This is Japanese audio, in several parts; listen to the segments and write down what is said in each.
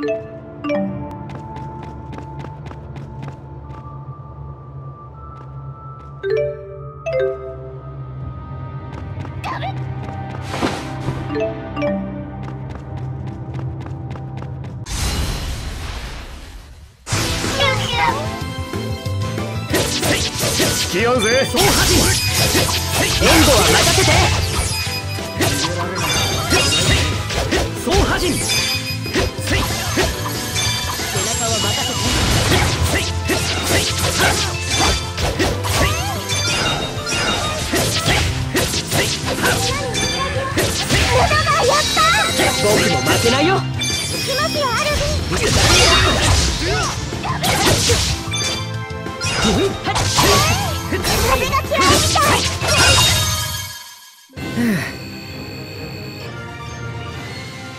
付き合うぜ。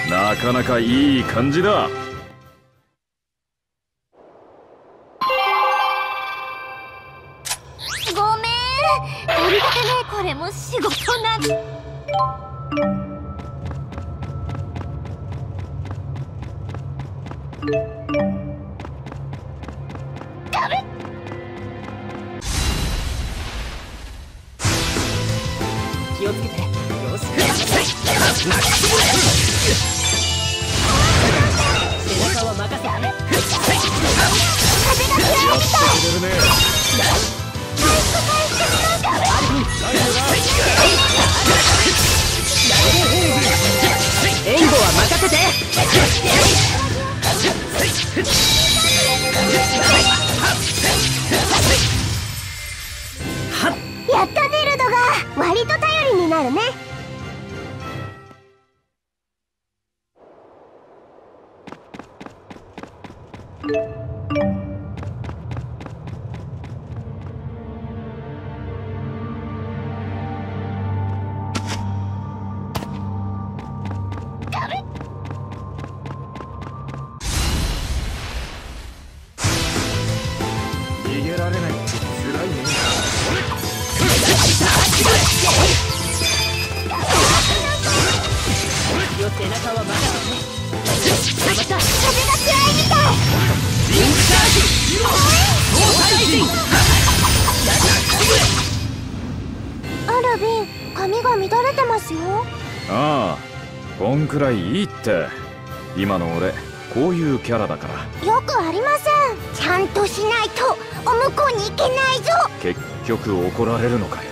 なかなかいい感じだ。ごめん。取り立てねこれも仕事なルビン髪が乱れてますよ。ああこんくらいいいって。今の俺こういうキャラだから。よくありません。ちゃんとしないとお向こうに行けないぞ。結局怒られるのかよ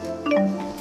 Música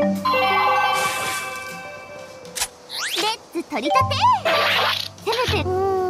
レッツ取り立てせめて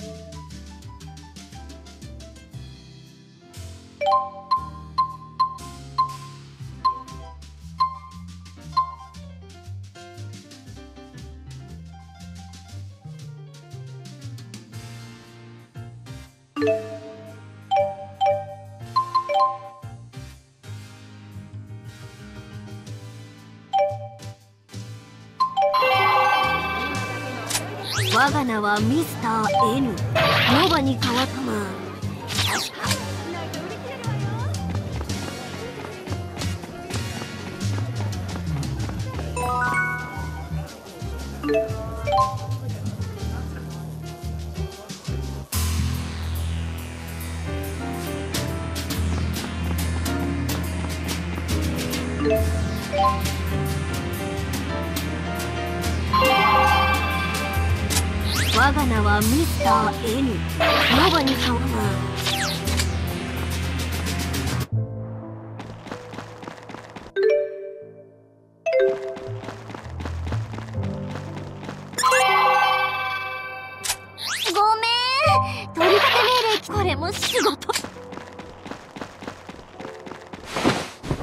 我が名はミスター N ノバに変わったま我が名はミスター N ノバに変わっ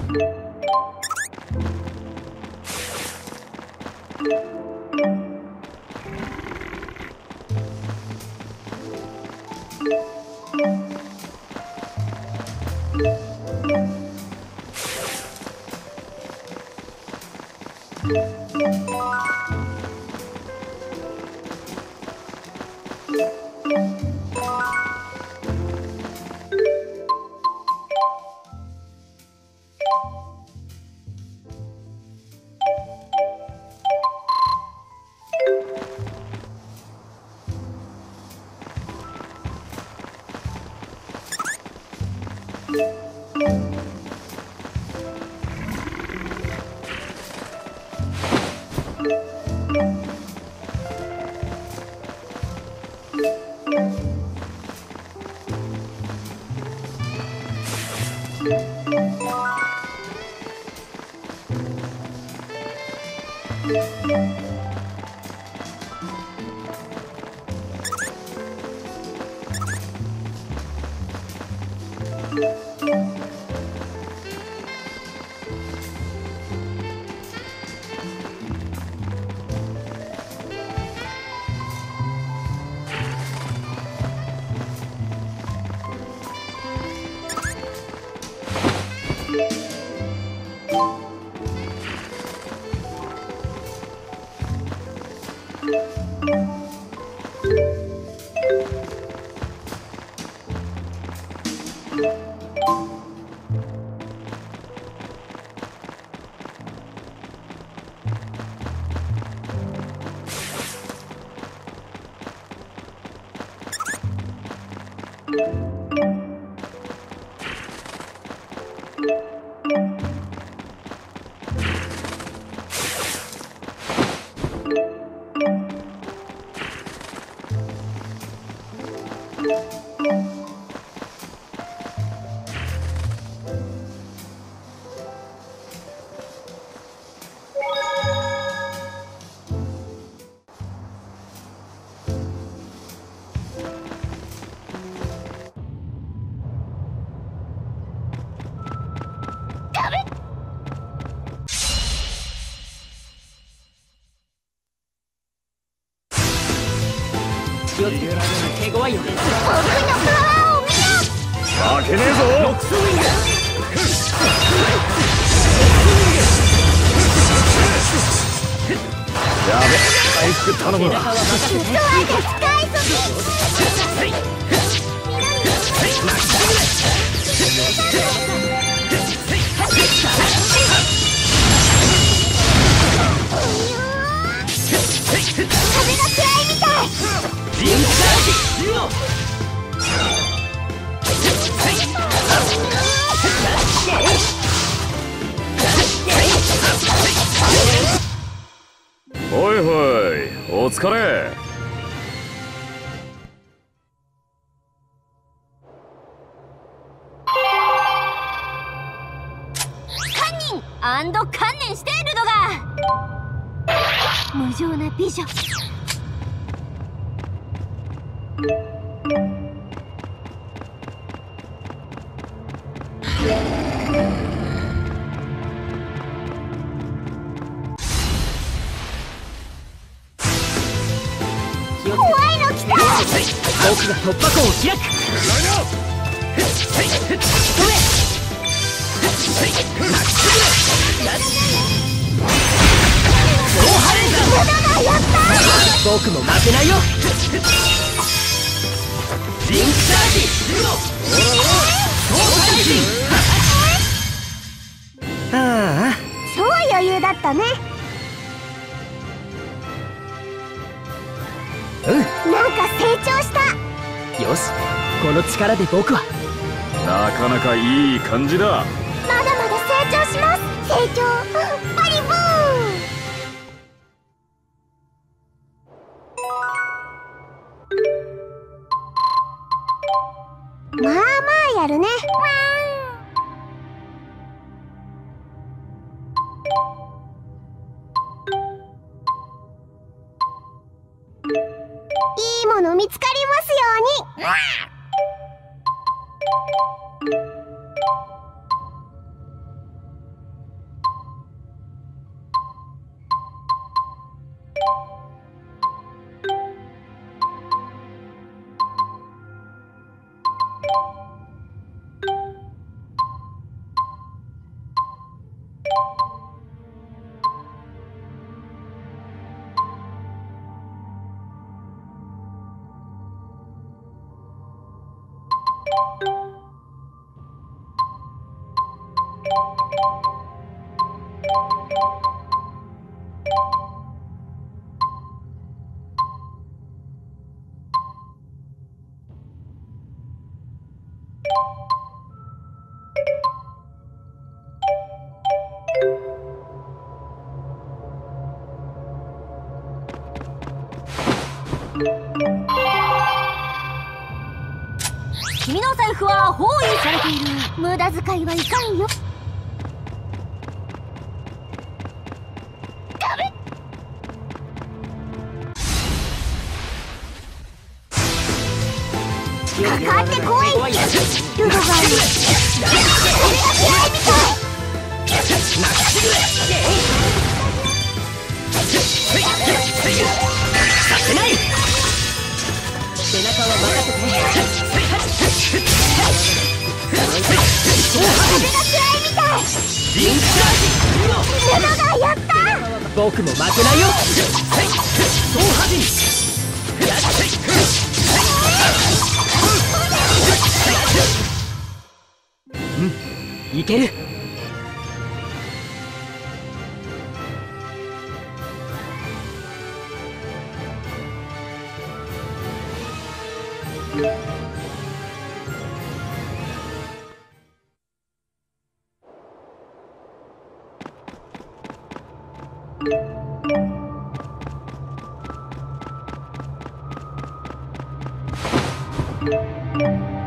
Thank you 음. 気手強いよ僕のパワーを見ろ負けねえぞ。やべ回復頼むわ背中は任せてドアが近いぞ風が嫌いみたいほいほいお疲れ。アンド観念しているのが。無情な美女。気をつ怖いの来た。けて僕が突破口を開く僕も負けないよ。リンクチャージああ超余裕だったね。うん。なんか成長した。よしこの力で僕は。なかなかいい感じだ。まだまだ成長します。成長やるね。いいもの見つかりますように。うん。Thank 無駄遣いはいかんよ。僕も負けないよ。総破人やうん。いける。背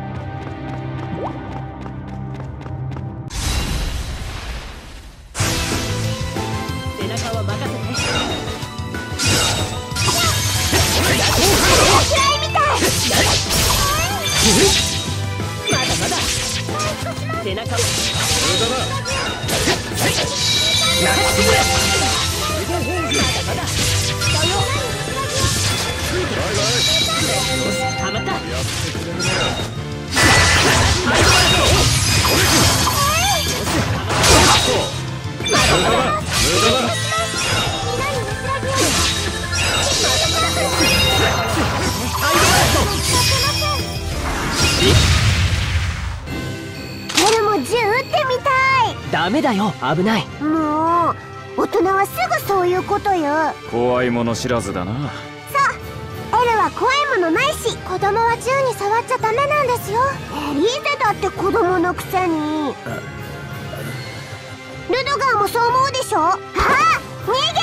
ダメだよ。危ない。いもう大人はすぐそういうこと言う怖いもの知らずだな。エルは怖いものないし子供は銃に触っちゃダメなんですよ。エリーゼだって子供のくせに。ルドガーもそう思うでしょ？あ？逃げ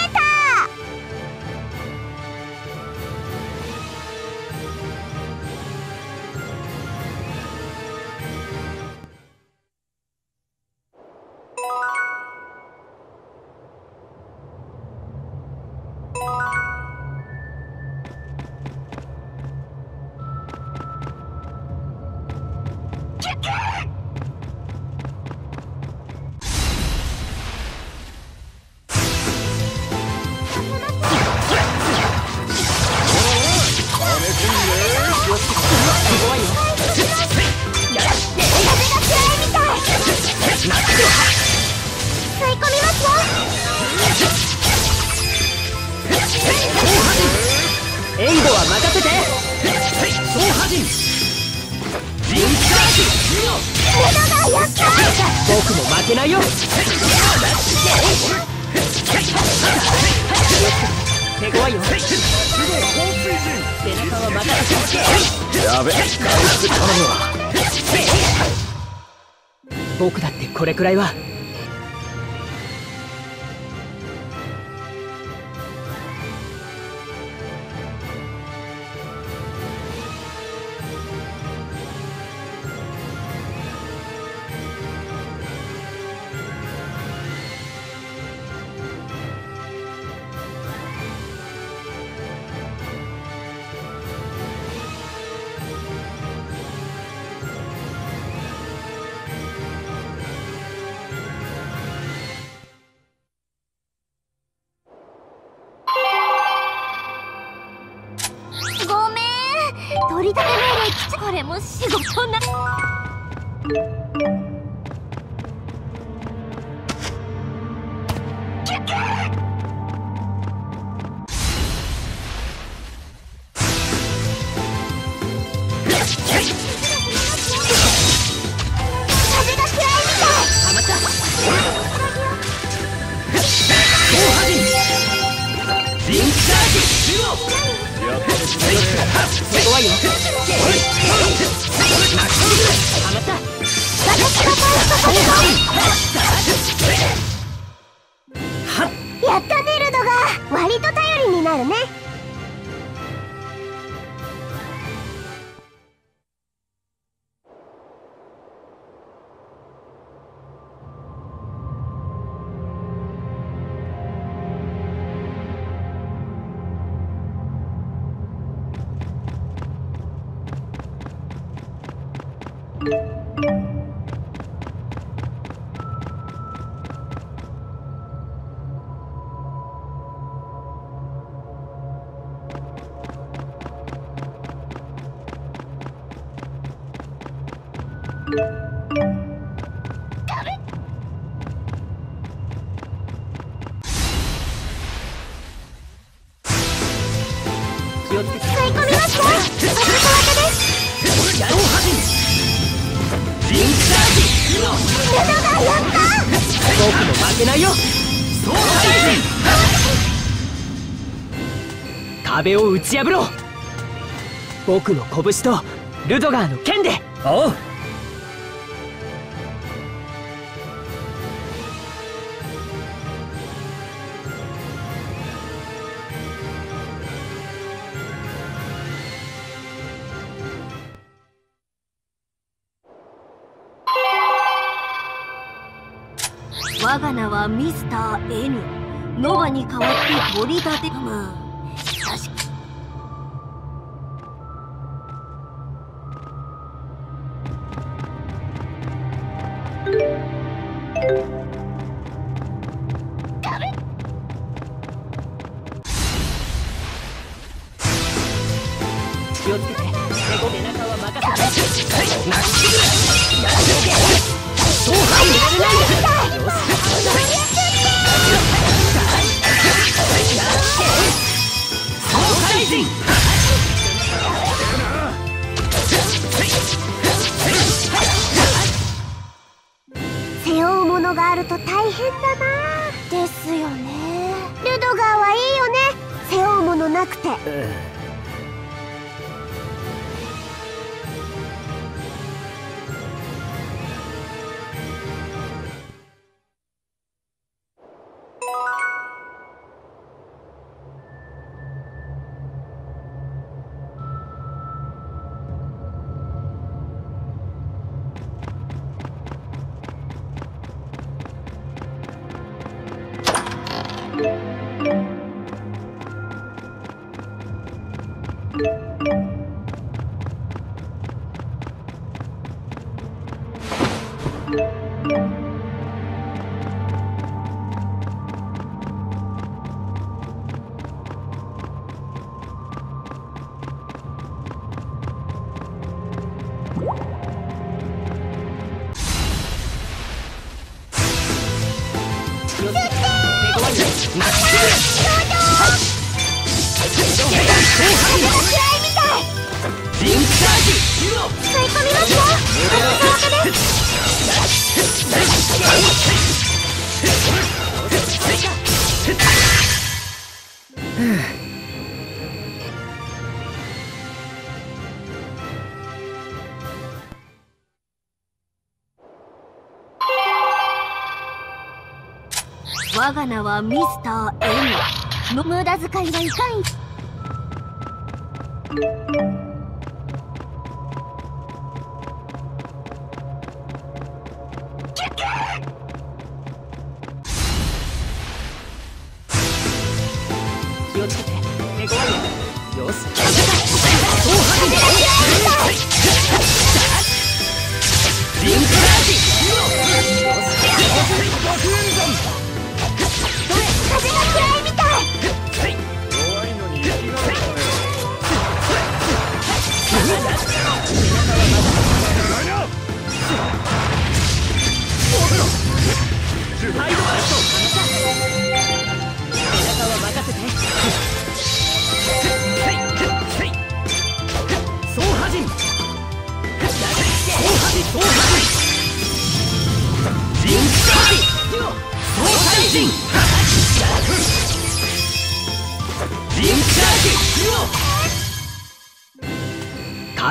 僕も負けないよ。手強いよ。背中は任せてやべ。頼むわ僕だってこれくらいははい気をつけて。使い込みますですやろうはじリンクチャージルドがやった。僕も負けないよ壁を打ち破ろう僕の拳とルドガーの剣で。おうはミスター N ノバに代わって取り立てまあ確かが名はミスター N の無駄遣いはいかん気をつけて。手ごわいなよし。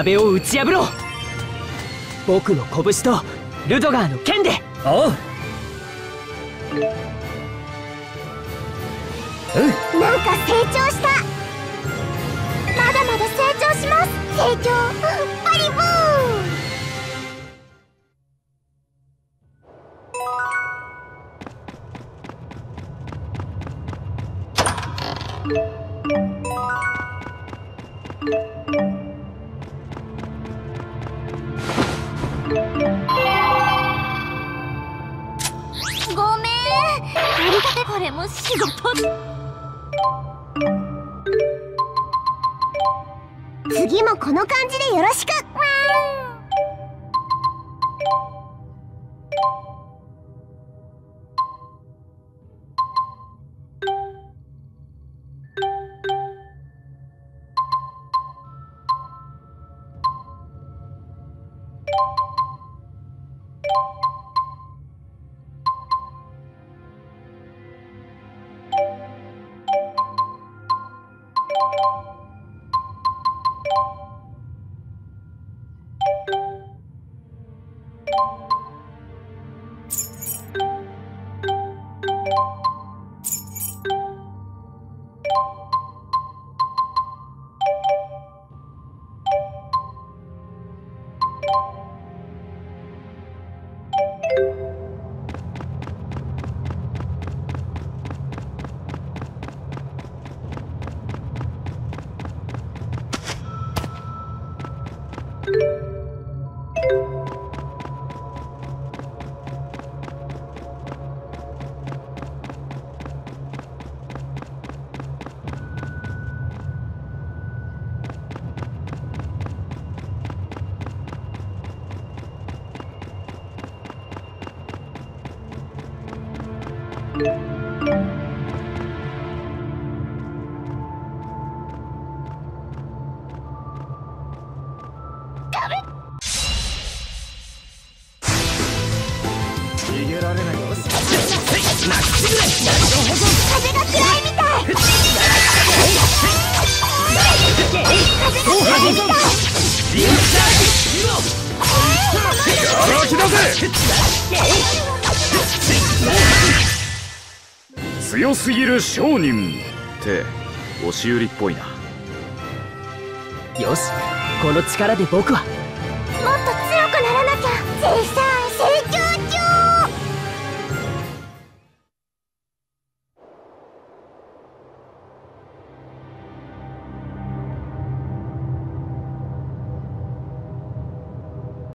壁を打ち破ろう。僕の拳とルドガーの剣で。おう。なんか成長した。まだまだ成長します。成長ハリボーこれも仕事。次もこの感じでよろしく。強すぎる商人って押し売りっぽいな。よしこの力で僕は